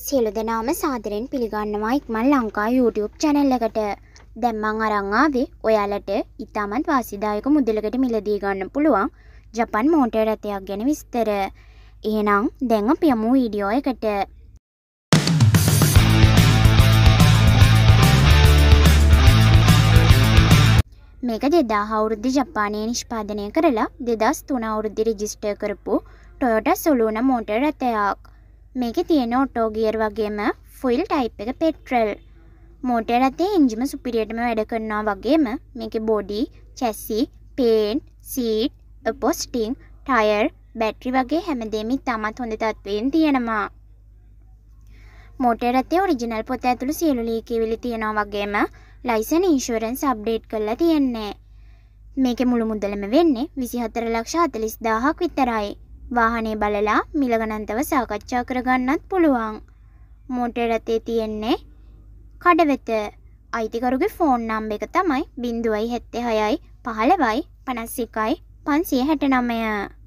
සියලු දෙනාම සාදරයෙන් පිළිගන්නවා ඉක්මන් ලංකා YouTube channel එකට. දැන් මං අරන් ආවේ ඔයාලට ඉතාමත් වාසිදායක මුදලකට මිලදී ගන්න පුළුවන් ජපන් මෝටර් රථයක් ගැන විස්තර. එහෙනම් දැන් අපි යමු වීඩියෝ එකට. මේක දෙදා අවුරුද්ද ජපානය නිෂ්පාදනය කරලා දෙදස් තුන අවුරුද්දි රෙජිස්ටර් කරපු ටොයොට සොලූන මෝටර් රථයක්. මේකේ තියෙන ඔටෝ ගියර් වගේම ෆුයිල් ටයිප් එක පෙට්‍රල්. මෝටර් රථයේ එන්ජිම සුපිරියටම වැඩ කරනවා වගේම මේකේ බොඩි, චැසි, පේන්ට්, සීට්, අපොස්ටිං, ටයර්, බැටරි වගේ හැමදේම ඉතාමත් හොඳ තත්ත්වයෙන් තියෙනවා. මෝටර් රථයේ ඔරිජිනල් පොත ඇතුළු සියලු ලියකියවිලි තියෙනවා වගේම ලයිසන් ඉන්ෂුරන්ස් අප්ඩේට් කරලා තියෙන්නේ. මේකේ මුළු මුදලම වෙන්නේ 24 ලක්ෂ 40000ක් විතරයි. වාහනේ බලලා මිල ගණන්තව සාකච්ඡා කරගන්නත් පුළුවන්. මෝටර් රථේ තියෙන්නේ කඩවෙත. අයිතිකරුගේ ෆෝන් නම්බර එක තමයි 076යි 15යි 51යි 569.